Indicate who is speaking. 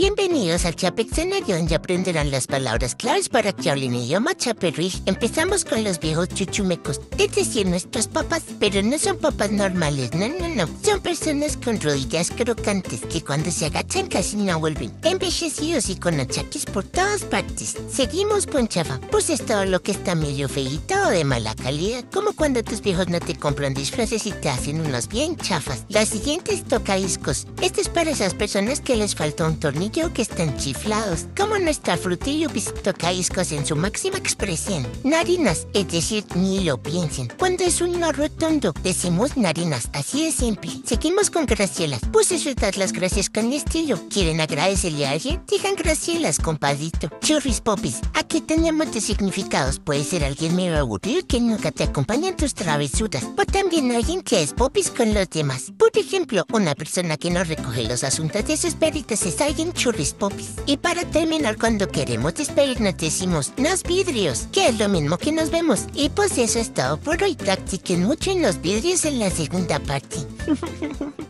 Speaker 1: Bienvenidos al Chapexenario, donde aprenderán las palabras claves para que hablen idioma chaperril. Empezamos con los viejos chuchumecos, es decir, nuestros papás, pero no son papás normales, no, no, no. Son personas con rodillas crocantes que cuando se agachan casi no vuelven, envejecidos y con achaques por todas partes. Seguimos con chafa, pues es todo lo que está medio feíto o de mala calidad, como cuando tus viejos no te compran disfraces y te hacen unos bien chafas. La siguiente es tocadiscos. Esto es para esas personas que les falta un tornillo que están chiflados, como nuestra frutillo tocaiscos en su máxima expresión. Narinas, es decir, ni lo piensen. Cuando es un no rotondo, decimos narinas, así de simple. Seguimos con Gracielas. Eso dar las gracias con estilo. ¿Quieren agradecerle a alguien? Digan Gracielas, compadito. Churris popis, aquí tenemos de significados. Puede ser alguien medio aburrido que nunca te acompaña en tus travesuras. O también alguien que es popis con los demás. Por ejemplo, una persona que no recoge los asuntos de sus peritas es alguien churris popis. Y para terminar, cuando queremos despedirnos, decimos nos vidrios, que es lo mismo que nos vemos. Y pues eso es todo por hoy. Practiquen mucho en los vidrios en la segunda parte.